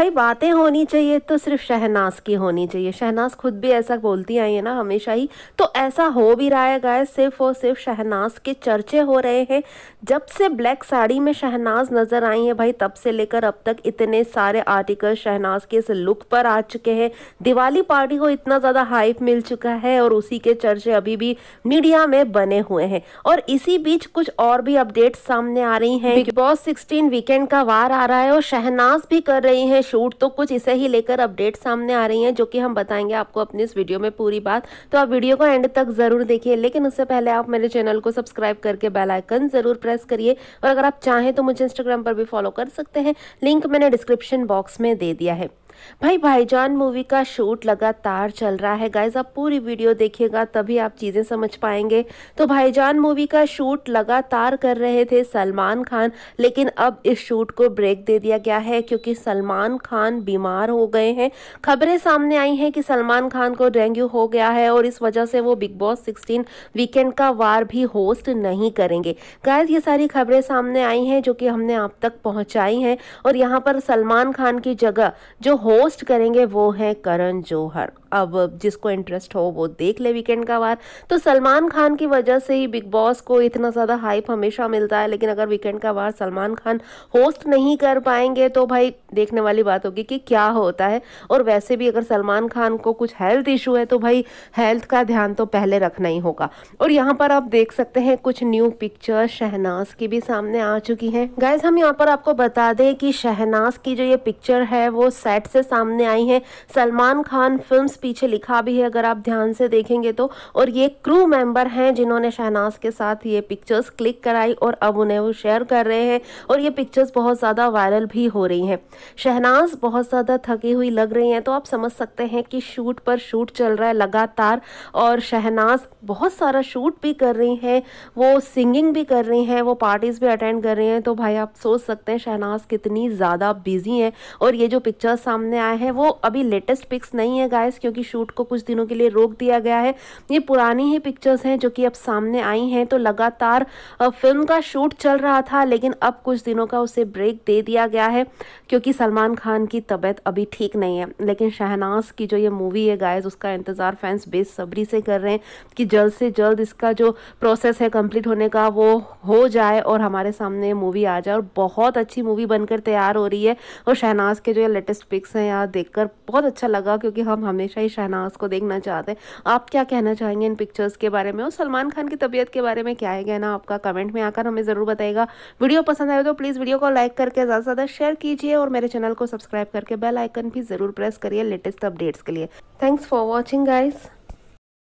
भाई बातें होनी चाहिए तो सिर्फ़ शहनाज की होनी चाहिए। शहनाज खुद भी ऐसा बोलती आई है ना हमेशा ही। तो ऐसा हो भी रहा है गाय सिर्फ़ और सिर्फ़ शहनाज के चर्चे हो रहे हैं। जब से ब्लैक साड़ी में शहनाज नज़र आई है भाई तब से लेकर अब तक इतने सारे आर्टिकल शहनाज के इस लुक पर आ चुके हैं। दिवाली पार्टी को इतना ज़्यादा हाइप मिल चुका है और उसी के चर्चे अभी भी मीडिया में बने हुए हैं। और इसी बीच कुछ और भी अपडेट सामने आ रही हैं। बिग बॉस सिक्सटीन वीकेंड का वार आ रहा है और शहनाज भी कर रही है। शूट तो कुछ इसे ही लेकर अपडेट सामने आ रही हैं, जो कि हम बताएँगे आपको अपनी इस वीडियो में पूरी बात। तो आप वीडियो को एंड तक ज़रूर देखिए, लेकिन उससे पहले आप मेरे चैनल को सब्सक्राइब करके बेलाइकन ज़रूर प्रेस करिए। और अगर आप चाहें तो मुझे इंस्टाग्राम पर भी फॉलो कर सकते हैं। लिंक मैंने डिस्क्रिप्शन बॉक्स में दे दिया है। भाई, भाईजान मूवी का शूट लगातार चल रहा है। गाइज़ आप पूरी वीडियो देखिएगा, तभी आप चीज़ें समझ पाएँगे। तो भाईजान मूवी का शूट लगातार कर रहे थे सलमान खान, लेकिन अब इस शूट को ब्रेक दे दिया गया है, क्योंकि सलमान खान बीमार हो गए हैं। खबरें सामने आई हैं कि सलमान खान को डेंगू हो गया है, और इस वजह से वो बिग बॉस सिक्सटीन वीकेंड का वार भी होस्ट नहीं करेंगे। गाइज़ ये सारी खबरें सामने आई हैं, जो कि हमने आप तक पहुंचाई हैं, और यहाँ पर सलमान खान की जगह जो होस्ट करेंगे, वो है करण जौहर। अब जिसको इंटरेस्ट हो, वो देख ले वीकेंड का वार। तो सलमान खान की वजह से ही बिग बॉस को इतना ज़्यादा हाइप हमेशा मिलता है, लेकिन अगर वीकेंड का वार सलमान खान होस्ट नहीं कर पाएँगे तो भाई देखने वाली बात होगी कि क्या होता है। और वैसे भी अगर सलमान खान को कुछ हेल्थ इशू है तो भाई हेल्थ का ध्यान तो पहले रखना ही होगा। और यहाँ पर आप देख सकते हैं, कुछ न्यू पिक्चर शहनाज की भी सामने आ चुकी है। गाइज़ हम यहाँ पर आपको बता दें कि शहनाज की जो ये पिक्चर है, वो सेट से सामने आई है। सलमान खान फ़िल्म पीछे लिखा भी है, अगर आप ध्यान से देखेंगे तो। और ये क्रू मेंबर हैं जिन्होंने शहनाज के साथ ये पिक्चर्स क्लिक कराई और अब उन्हें वो शेयर कर रहे हैं। और ये पिक्चर्स बहुत ज़्यादा वायरल भी हो रही हैं। शहनाज बहुत ज़्यादा थकी हुई लग रही हैं। तो आप समझ सकते हैं कि शूट पर शूट चल रहा है लगातार। और शहनाज बहुत सारा शूट भी कर रही हैं, वो सिंगिंग भी कर रही हैं, वो पार्टीज़ भी अटेंड कर रही हैं। तो भाई आप सोच सकते हैं शहनाज कितनी ज़्यादा बिज़ी हैं। और ये जो पिक्चर्स सामने आए हैं। वो अभी लेटेस्ट पिक्स नहीं है गाइस क्योंकि शूट को कुछ दिनों के लिए रोक दिया गया है। ये पुरानी ही पिक्चर्स हैं जो कि अब सामने आई हैं। तो लगातार फ़िल्म का शूट चल रहा था, लेकिन अब कुछ दिनों का उसे ब्रेक दे दिया गया है, क्योंकि सलमान खान की तबीयत अभी ठीक नहीं है। लेकिन शहनाज की जो ये मूवी है गाइस उसका इंतज़ार फैंस बेसब्री से कर रहे हैं कि जल्द से जल्द इसका जो प्रोसेस है कंप्लीट होने का वो हो जाए और हमारे सामने मूवी आ जाए। और बहुत अच्छी मूवी बनकर तैयार हो रही है। और शहनाज के जो लेटेस्ट पिक्स हैं यार, देखकर बहुत अच्छा लगा क्योंकि हम हमेशा ही शहनाज को देखना चाहते हैं। आप क्या कहना चाहेंगे इन पिक्चर्स के बारे में? और सलमान खान की तबीयत के बारे में क्या है कहना आपका? कमेंट में आकर हमें ज़रूर बताएगा वीडियो पसंद आए तो प्लीज़ वीडियो को लाइक करके ज़्यादा से ज़्यादा शेयर कीजिए और मेरे चैनल को सब्सक्राइब करके बेल आइकन भी ज़रूर प्रेस करिए लेटेस्ट अपडेट्स के लिए। Thanks for watching guys